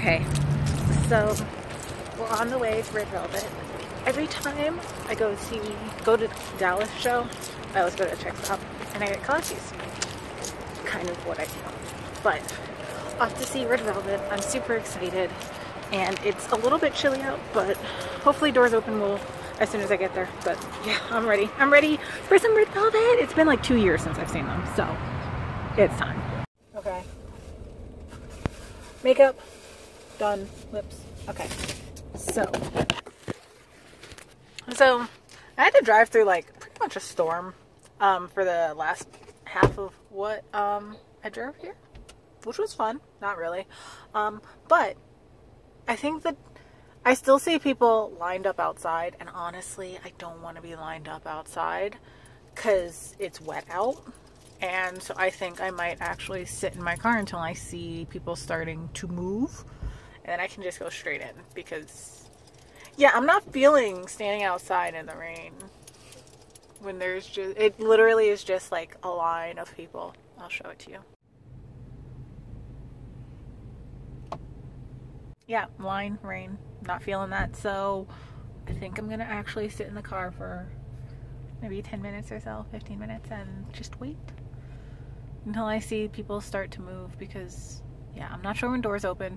Okay, so we're on the way to Red Velvet. Every time I go see, go to Dallas show, I always go to Czech Stop and I get kolaches. Kind of what I do. But off to see Red Velvet. I'm super excited and it's a little bit chilly out, but hopefully doors open will as soon as I get there. But yeah, I'm ready. I'm ready for some Red Velvet. It's been like two years since I've seen them, so it's time. Okay. Makeup, done, lips, okay. So, so I had to drive through like pretty much a storm um, for the last half of what um, I drove here, which was fun. Not really, um, but I think that I still see people lined up outside, and honestly, I don't want to be lined up outside because it's wet out. And so I think I might actually sit in my car until I see people starting to move, and then I can just go straight in because, yeah, I'm not feeling standing outside in the rain when there's just, it literally is just like a line of people. I'll show it to you. Yeah, line, rain, not feeling that. So I think I'm gonna actually sit in the car for maybe 10 minutes or so, 15 minutes, and just wait until I see people start to move because, yeah, I'm not sure when doors open.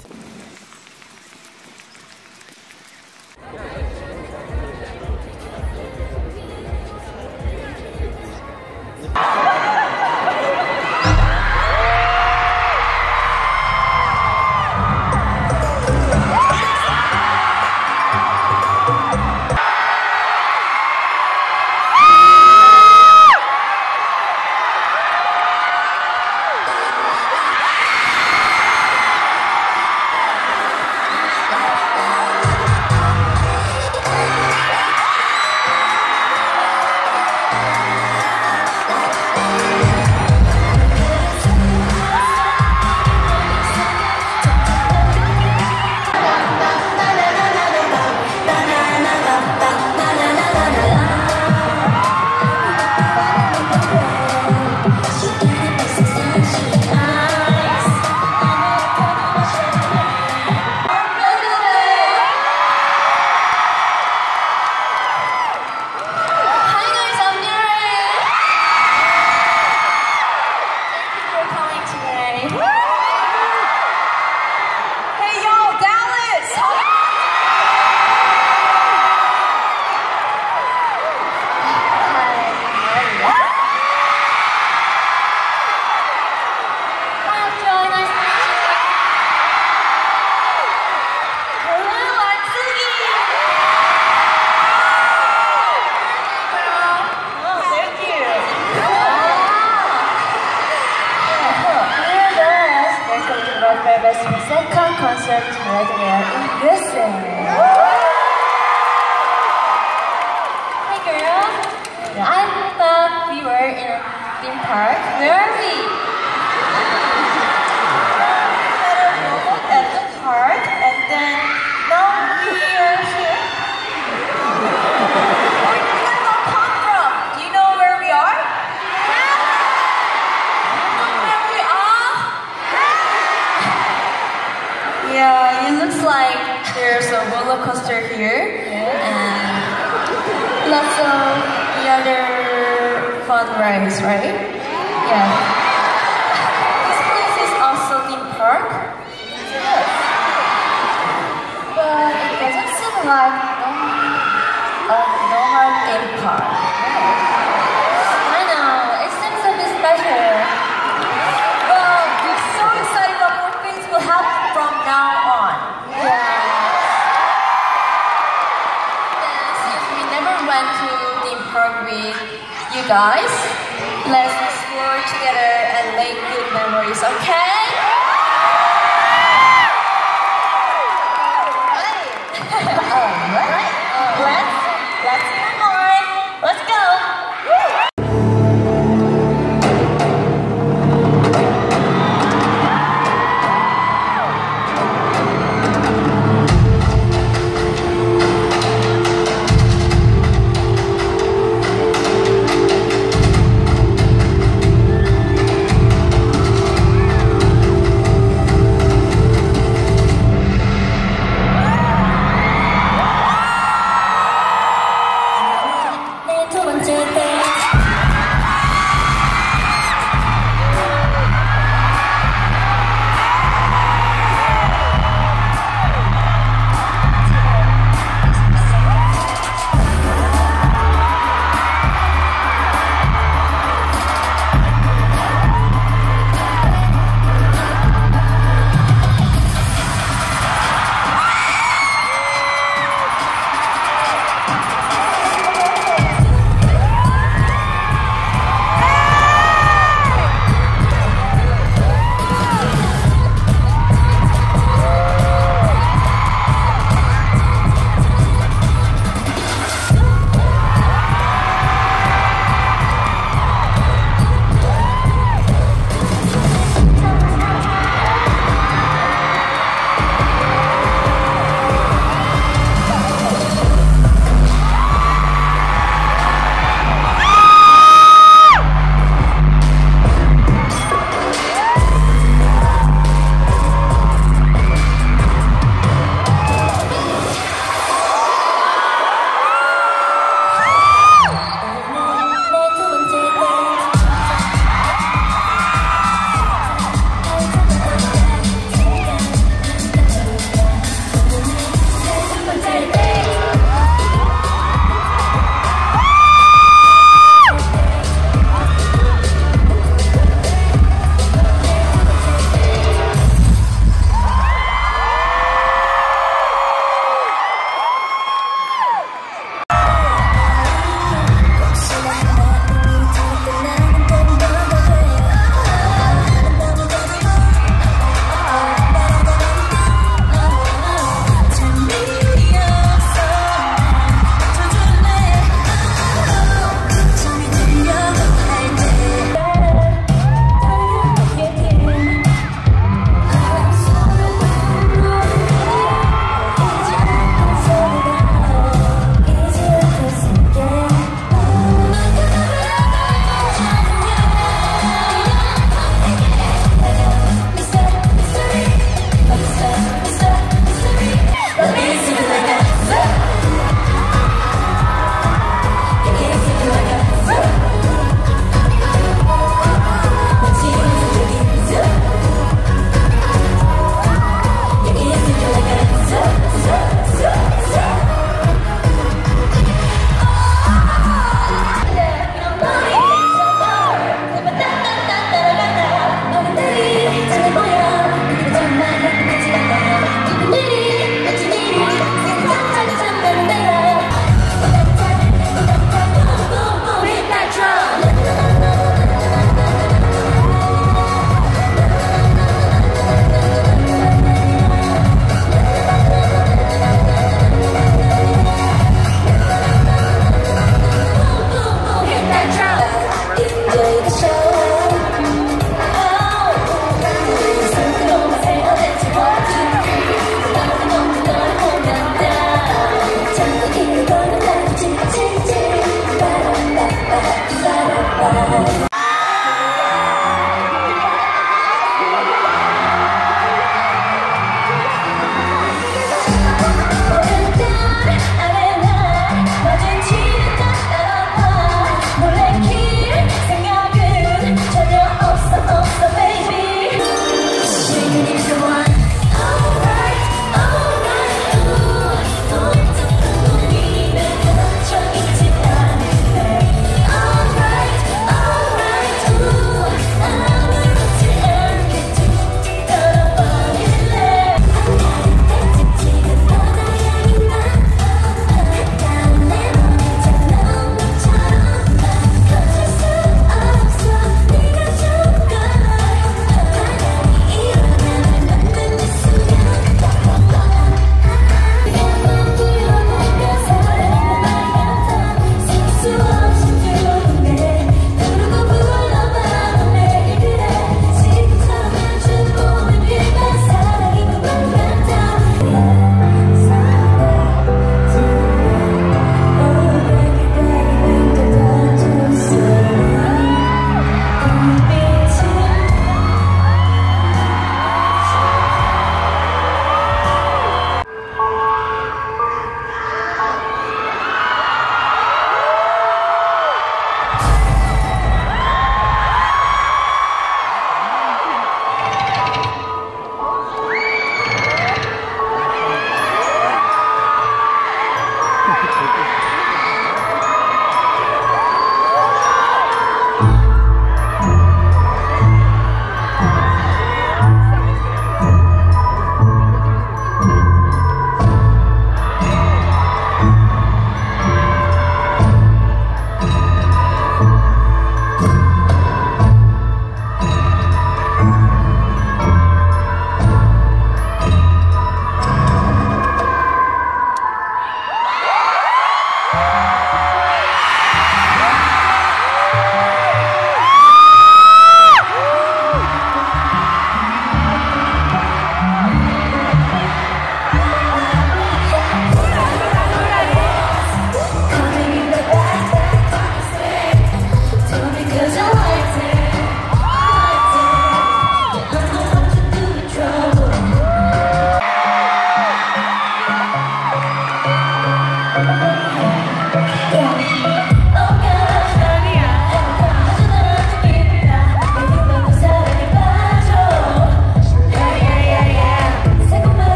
Looks like there's a roller coaster here and lots of other fun rides, right? Yeah. This place is also theme park. But it doesn't seem like a normal theme park. I know, it seems a bit special. Well, we're so excited about what things will happen from now on. Yeah. Since we never went to theme park with you guys,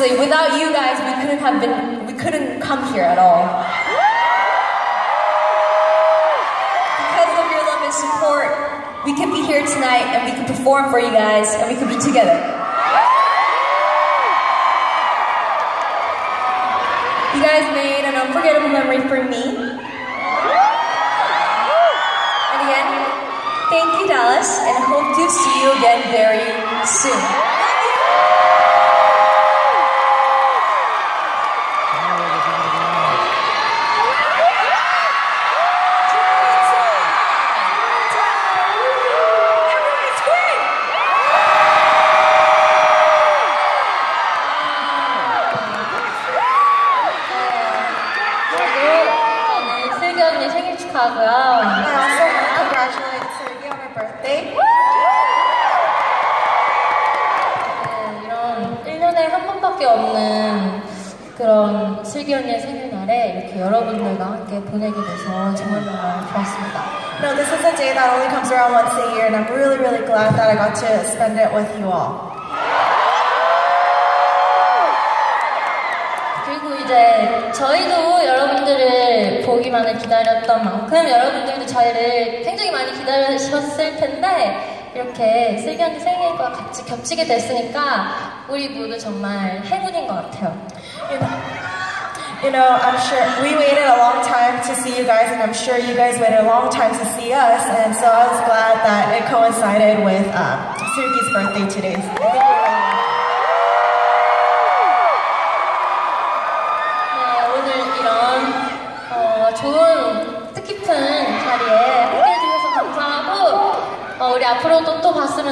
Seriously, without you guys, we couldn't have been, we couldn't come here at all. Because of your love and support, we can be here tonight and we can perform for you guys and we can be together. You guys made an unforgettable memory for me. And again, thank you, Dallas, and hope to see you again very soon. 축하하고요. I also want to congratulate Sergey on her birthday. 네, 이런 1년에 한 번밖에 없는 그런 슬기 언니의 생일날에 이렇게 여러분들과 함께 보내게 돼서 정말 정말 좋았습니다. No, this is a day that only comes around once a year, and I'm really, really glad that I got to spend it with you all. 이제 저희도 여러분들을 보기만을 기다렸던 만큼 여러분들도 저희를 굉장히 많이 기다리셨을 텐데 이렇게 슬기 언니 생일과 같이 겹치게 됐으니까 우리 모두 정말 행운인 것 같아요. You know, I'm sure we waited a long time to see you guys, and I'm sure you guys waited a long time to see us, and so I was glad that it coincided with um, Sergey's birthday today.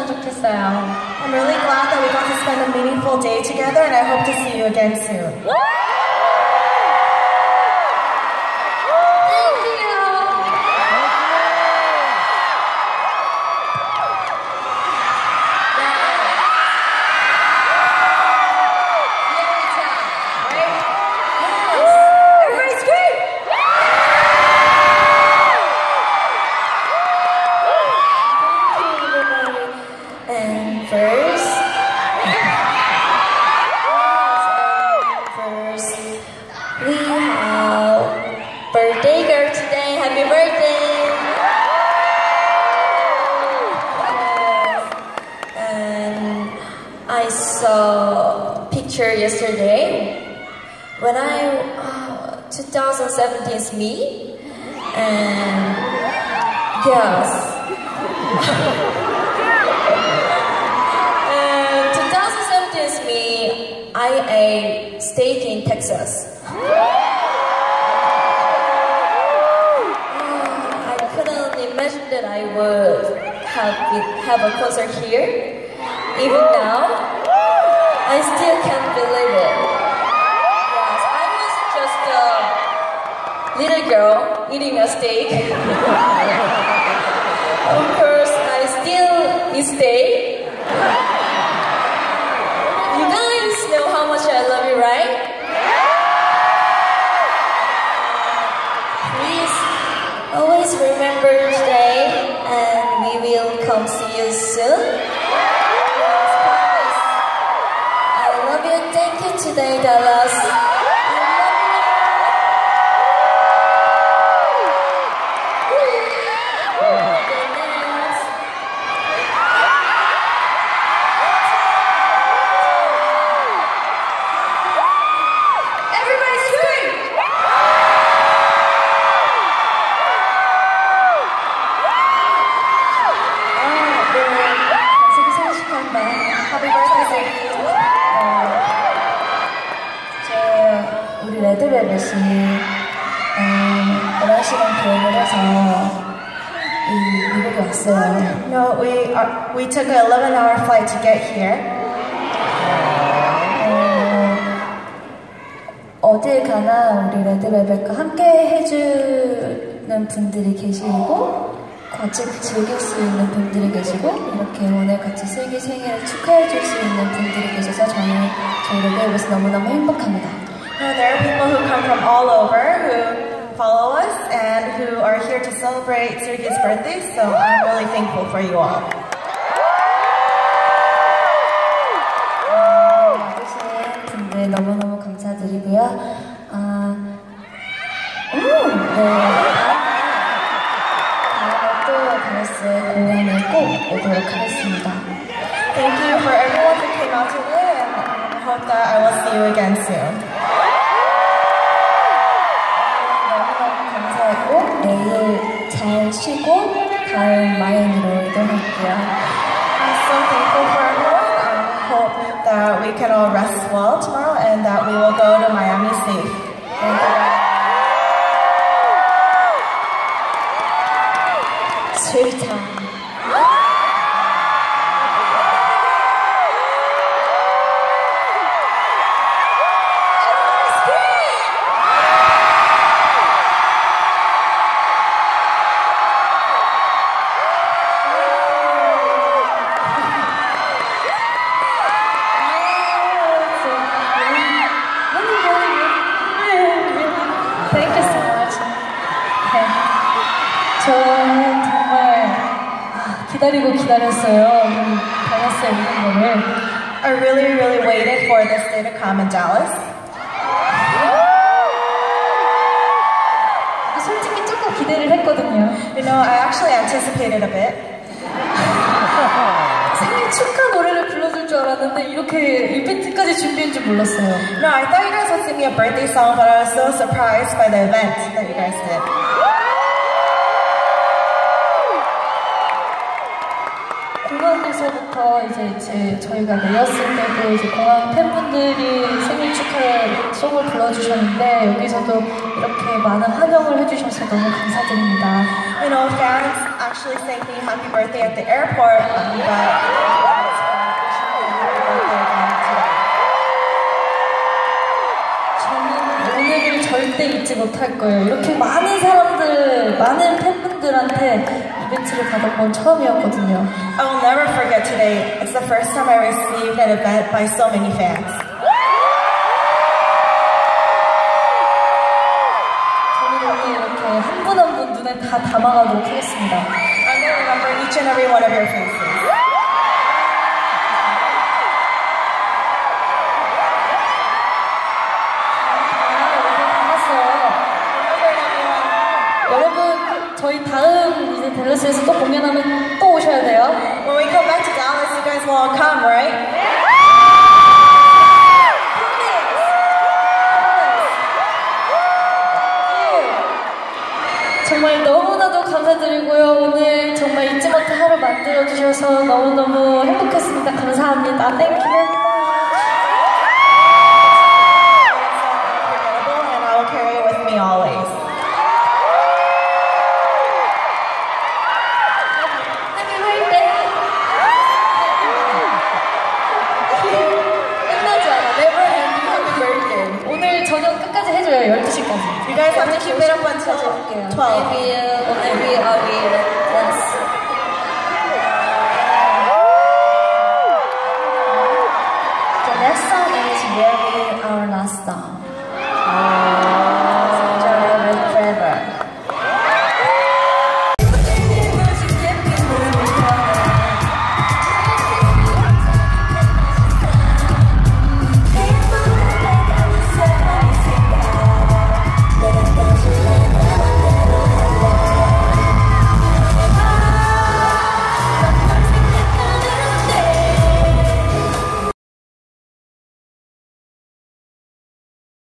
I'm really glad that we got to spend a meaningful day together, and I hope to see you again soon. 2017's me and yes. and 2017's me, I ate steak in Texas. I couldn't imagine that I would have have a concert here. Even now, I still can't believe it. Little girl eating a steak. of course, I still eat steak. 어딜 가나 우리 레드벨벳과 함께 해주는 분들이 계시고 같이 즐길 수 있는 분들이 계시고 이렇게 오늘 같이 슬기 생일을 축하해 줄 수 있는 분들이 계셔서 저는 저희 레드벨벳이 너무너무 행복합니다. No, there are people who come from all over who follow us and who are here to celebrate Sergei's birthday, so I'm really thankful for you all. See you again soon. Thank you so much. 네. 저는 정말 기다리고 기다렸어요. 우리 달라스에 오는 거를. I really, really waited for this day to come in Dallas. 솔직히 조금 기대를 했거든요. You know, I actually anticipated a bit. 축하 노래를 불러줄 줄 알았는데 이렇게 이벤트까지 준비한 줄 몰랐어요. No, I thought you guys would sing me a birthday song, but I was so surprised by the event that you guys did. 공항에서부터 이제, 이제 저희가 내렸을 때도 이제 공항 팬분들이 생일 축하 송을 불러주셨는데 여기서도 이렇게 많은 환영을 해주셔서 너무 감사드립니다. You know, fans actually sang me happy birthday at the airport, um, but 절대 잊지 못할 거예요. 이렇게 많은 사람들, 많은 팬분들한테 이벤트를 받은 건 처음이었거든요. I will never forget today. It's the first time I received an event by so many fans. 저는 오늘 이렇게 한 분 한 분 눈에 다 담아가도록 하겠습니다. I'm going to remember each and every one of your faces. 저희 다음 이제 댈러스에서 또 공연하면 또 오셔야 돼요. When we come back to Dallas, you guys will all come, right? 정말 너무나도 감사드리고요. 오늘 정말 잊지 못할 하루 만들어주셔서 너무너무 행복했습니다. 감사합니다. 땡큐. 12시까지 해줘요, 12시까지. 그래서 30배력만 채워줄게요. Maybe, uh, 위.